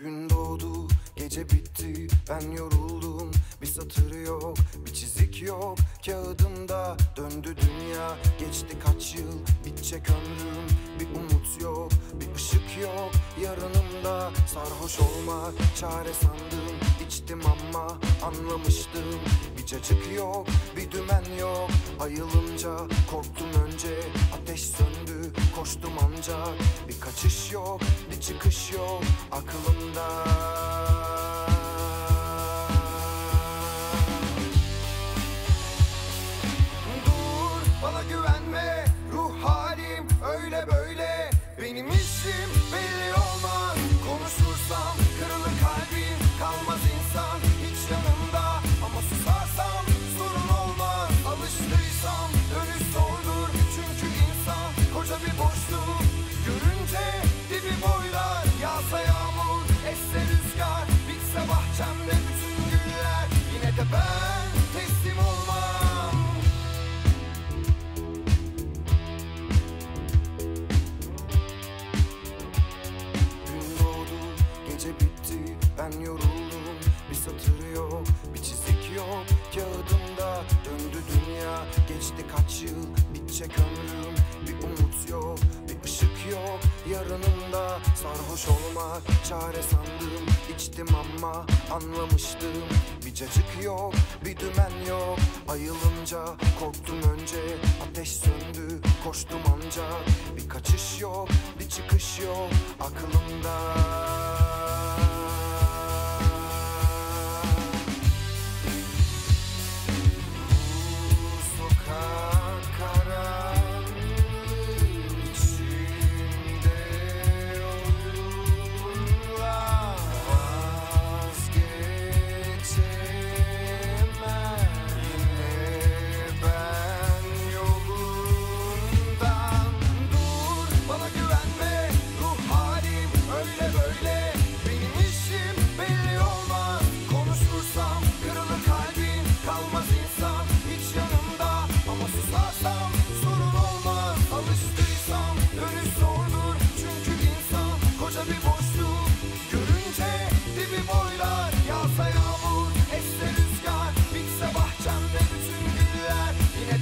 Gün doğdu, gece bitti, ben yoruldum. Bir satır yok, bir çizik yok. Kağıdımda döndü dünya. Geçti kaç yıl, bitecek ömrüm. Bir umut yok, bir ışık yok. Yarınımda sarhoş olmak çare sandım. İçtim ama anlamıştım. Bir cacık yok, bir dümen yok Ayılınca korktum önce Ateş söndü, koştum ancak Bir kaçış yok, bir çıkış yok Aklımda ben yoruldum Bir satır yok, bir çizik yok. Kağıdımda döndü dünya Geçti kaç yıl, bitecek ömrüm. Bir umut yok, bir ışık yok. Yarınımda sarhoş olmak çare sandım. İçtim ama anlamıştım Bir cacık yok, bir dümen yok. Ayılınca korktum önce Ateş söndü, koştum ancak Bir kaçış yok, bir çıkış yok Aklımda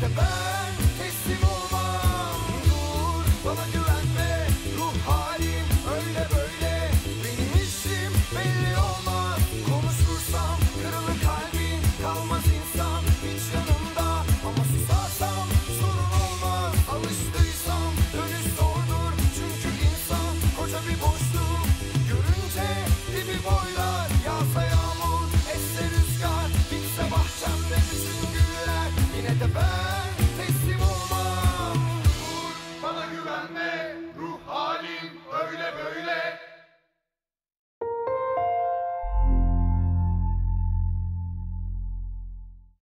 the bird.